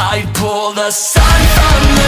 I pull the sun from the